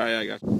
All right, I got you.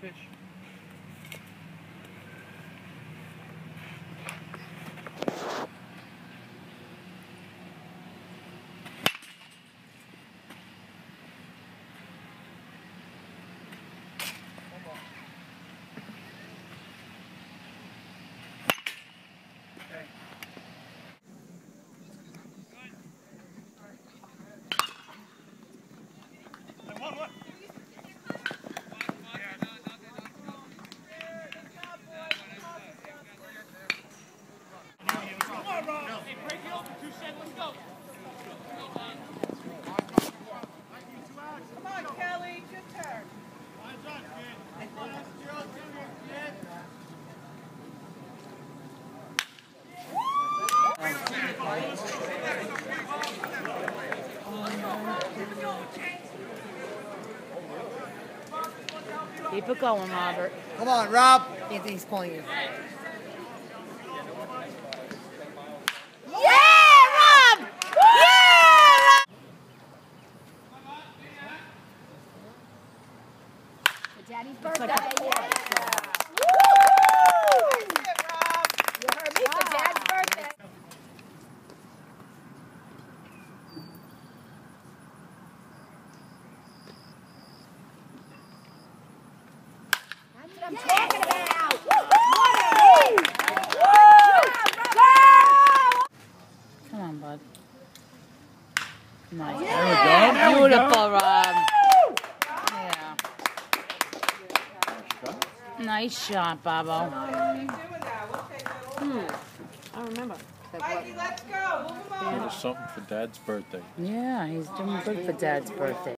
fish. Keep it going, Robert. Come on, Rob. Anthony's calling you. Yeah, Rob! Yeah! For Daddy's birthday. yeah. You heard me for Dad's birthday. That's what I'm talking about. Come on, bud. Nice. There we go. There we go. Beautiful, Rob. Yeah. Nice shot, Bobo. Hmm. I remember. Mikey, let's go. Move 'em on. Something for Dad's birthday. Yeah, he's doing good for Dad's birthday.